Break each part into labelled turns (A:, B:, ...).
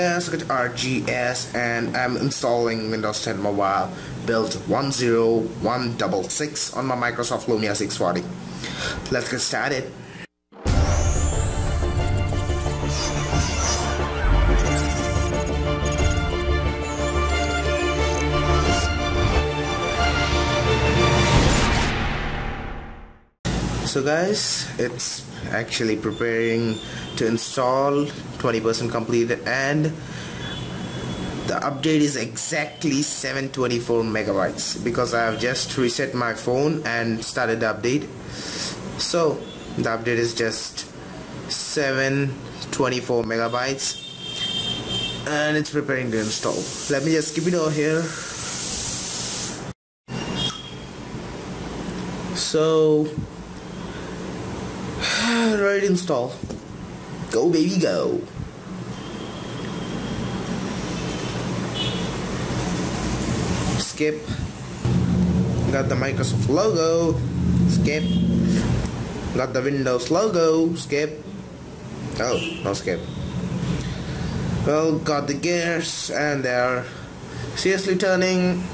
A: Yes, got RGS and I'm installing Windows 10 Mobile build 10166 on my Microsoft Lumia 640. Let's get started. So guys, it's actually preparing to install 20% completed and the update is exactly 724 megabytes because I have just reset my phone and started the update. So the update is just 724 megabytes and it's preparing to install. Let me just keep it over here. So to install. Go baby go. Skip. Got the Microsoft logo. Skip. Got the Windows logo. Skip. Oh, no skip. Well, got the gears and they're seriously turning.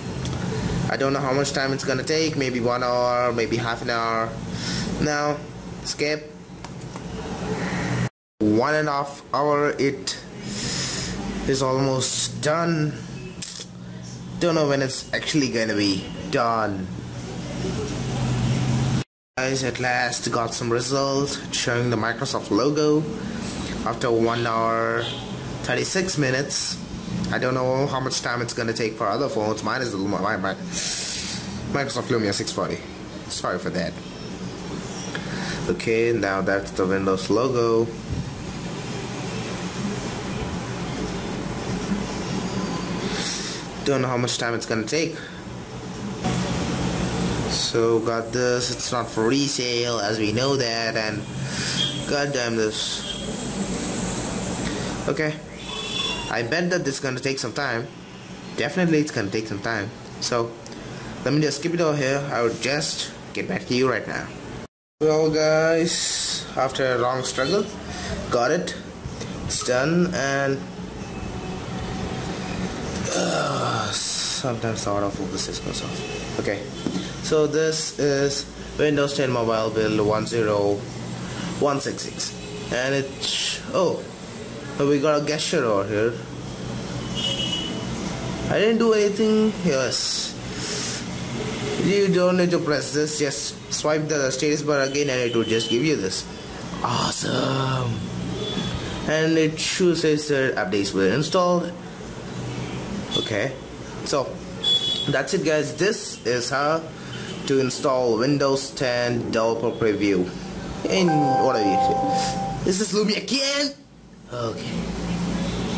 A: I don't know how much time it's gonna take. Maybe one hour, maybe half an hour. Now, skip one and a half hour it is almost done. Don't know when it's actually gonna be done. Guys at last got some results showing the Microsoft logo. After 1 hour 36 minutes I don't know how much time it's gonna take for other phones. Mine is the my, my Microsoft Lumia 640 sorry for that. Okay now that's the Windows logo don't know how much time it's gonna take. So got this. It's not for resale as we know that and god damn this. Okay. I bet that this is gonna take some time. Definitely it's gonna take some time. So let me just skip it over here. I will just get back to you right now. Well guys after a long struggle got it. It's done and uh, sometimes the autofocus is goes off. Okay, so this is Windows 10 Mobile Build 10166, and it's oh, we got a gesture over here. I didn't do anything. Yes, you don't need to press this. Just swipe the status bar again, and it will just give you this. Awesome. And it shows says that updates were installed okay. So that's it guys. This is how to install Windows 10 developer preview in what are you is this again. Okay.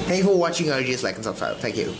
A: Thank you for watching RGS like and subscribe. Thank you